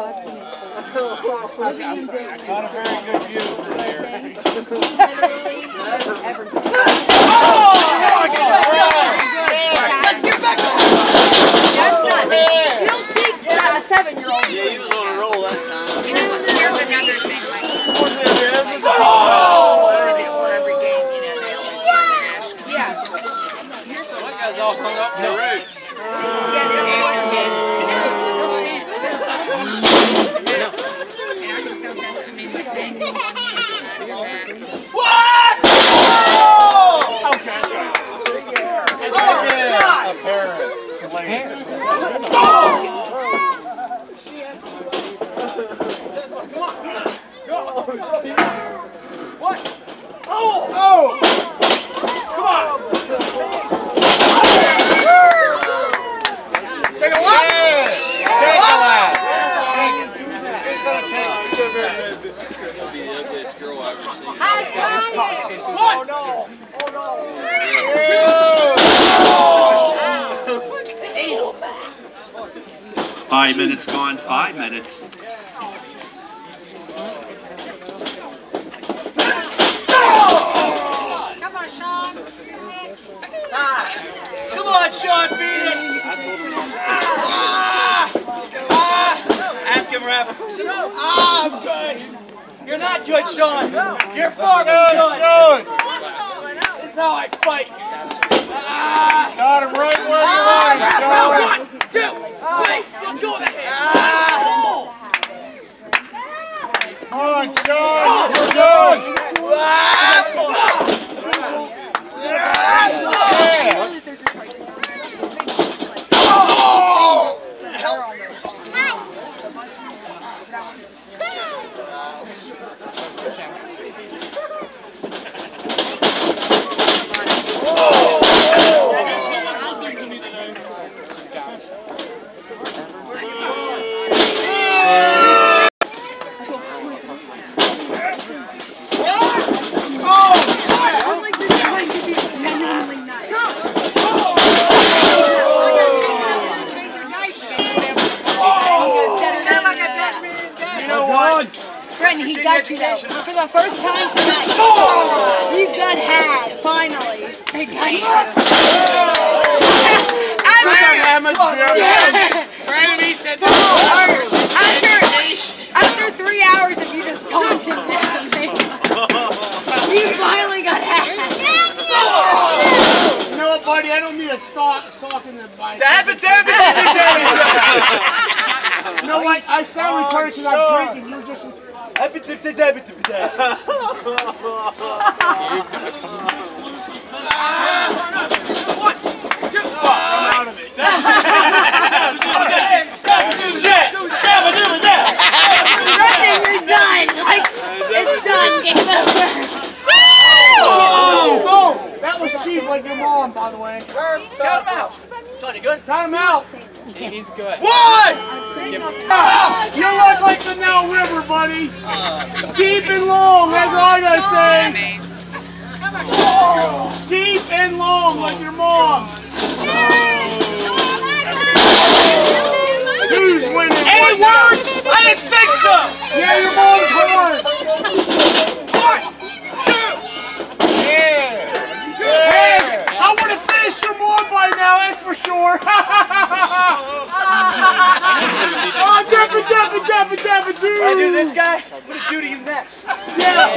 bucks in it Not a very good view from there. Literally everything. Let's get back That's not. You don't think a seven-year-old. Yeah, he was on a roll that time. Here's another thing, like, Oh! before every game, you know, they always go to national. Yeah. That guy's all hung up in the roof. Yeah, they don't want And I just don't sense to me my thing. What? Oh! Apparent. What? Oh! Oh! Come on! Take a what? Take a lap. He's gonna take two of them. What? Oh no! Five minutes gone, five minutes. Come on, Shawn. Come on, Shawn Phoenix! Ah! Ah! Ask him, Ref. Ah, I'm good. You're not good, Shawn. You're far from good. This is how I fight. Ah! Got him right where you want Brendan, he got you though. For the first time tonight. Oh! You got had, finally. They got you. I'm Brandon, said after, after three hours of you just taunting me, you finally got had. Buddy, I don't need to stock sock the bike. That was cheap, like your mom, by the way. Count him out. Johnny, good? Time out. One! You look like the Nile River, buddy. Deep and long, that's all I gotta say. Deep and long, like your mom. Who's winning? Any words? I didn't think so! Yeah, your mom's hard. One, two, Hey, I would have finished your mom by now, that's for sure. this guy? What did you do to you next? Yeah.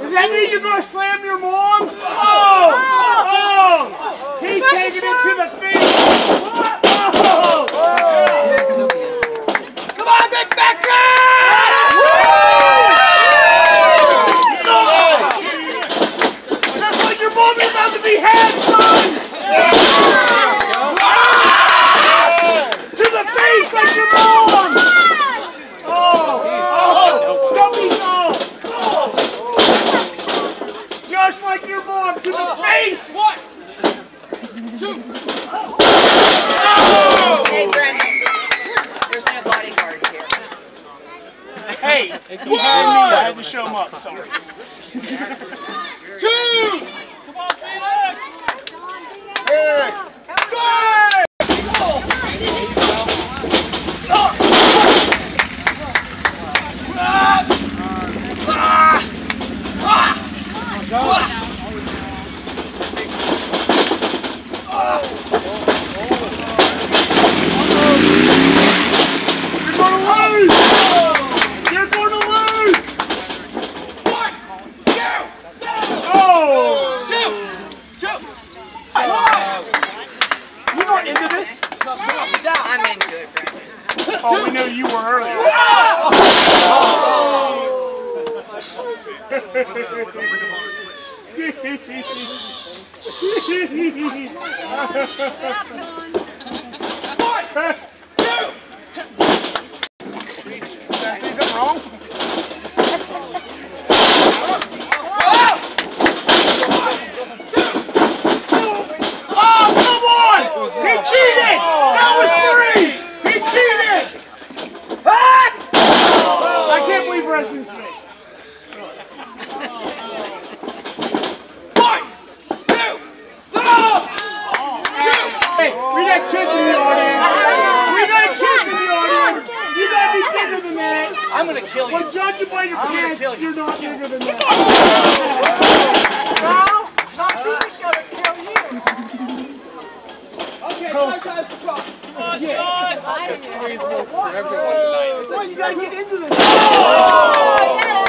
Does that mean you're gonna slam your mom? Oh! Oh! He's taking it to the face! Oh! Come on, Big Just like your mom is about to be had, son! To the face like your mom! Oh! Oh! Dummy song! Just like your mom, to the face! Hey, Brendan. There's no bodyguard here. Hey, he had me. I had to show him up. Sorry. Two! You're gonna lose. You're gonna lose. One, two, Oh! two, two. You weren't into this? I'm into it, Brendan. Oh, we knew you were earlier. One, two. Did I say something wrong? Oh, come on! He cheated! That was three! He cheated! I can't believe wrestling's face. One, two, Hey, we got kids in the audience. We got kids in the audience. You gotta be bigger than that. I'm gonna kill you. Well, judging by your I'm pants, kill you. you're not bigger than that. Okay, my time for trouble. Yeah. Well, you gotta get into this. Oh,